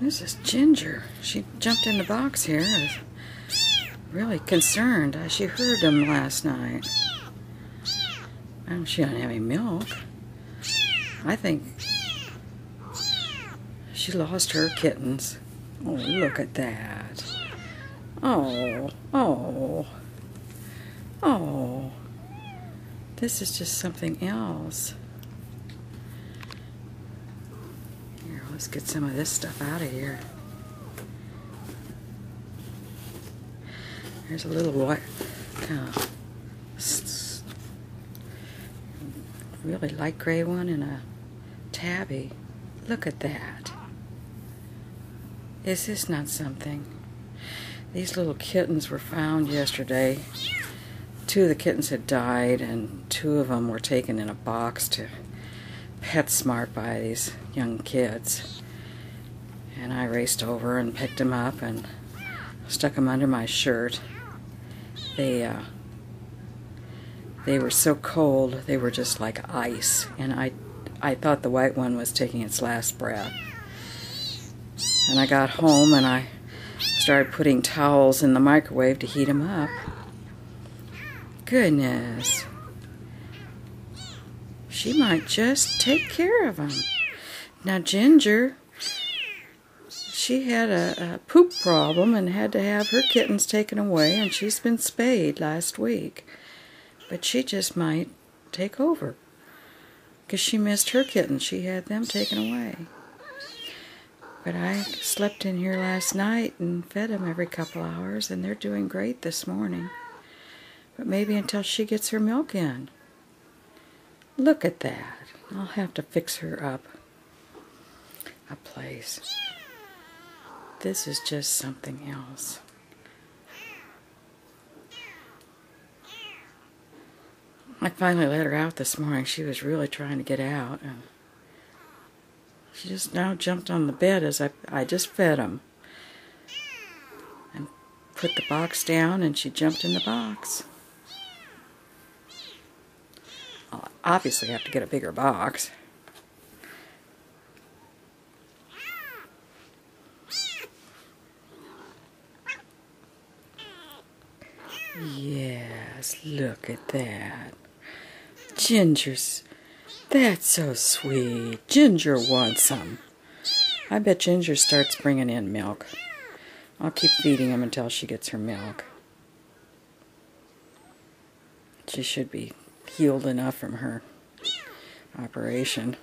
This is Ginger. She jumped in the box here. I was really concerned. Uh, she heard them last night. And she don't have any milk. I think she lost her kittens. Oh, look at that. Oh, oh, oh. This is just something else. Here, let's get some of this stuff out of here. There's a little white, kind of really light gray one and a tabby. Look at that. Is this not something? These little kittens were found yesterday. Two of the kittens had died, and two of them were taken in a box to PetSmart by these young kids. And I raced over and picked them up and stuck them under my shirt. They uh, they were so cold, they were just like ice, and I I thought the white one was taking its last breath. And I got home and I started putting towels in the microwave to heat them up. Goodness. She might just take care of them. Now, Ginger, she had a, a, poop problem and had to have her kittens taken away, and she's been spayed last week. But she just might take over because she missed her kittens. She had them taken away. But I slept in here last night and fed them every couple hours, and they're doing great this morning. But maybe until she gets her milk in. Look at that. I'll have to fix her up a place. This is just something else. I finally let her out this morning. She was really trying to get out. and she just now jumped on the bed as I, I just fed him. And put the box down and she jumped in the box. I'll obviously have to get a bigger box. Yes, look at that. Ginger's that's so sweet. Ginger wants some. I bet Ginger starts bringing in milk. I'll keep feeding him until she gets her milk. She should be healed enough from her operation.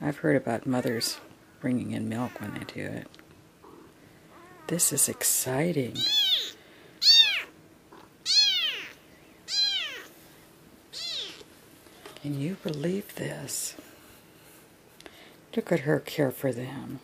I've heard about mothers bringing in milk when they do it. This is exciting. Can you believe this? Look at her care for them.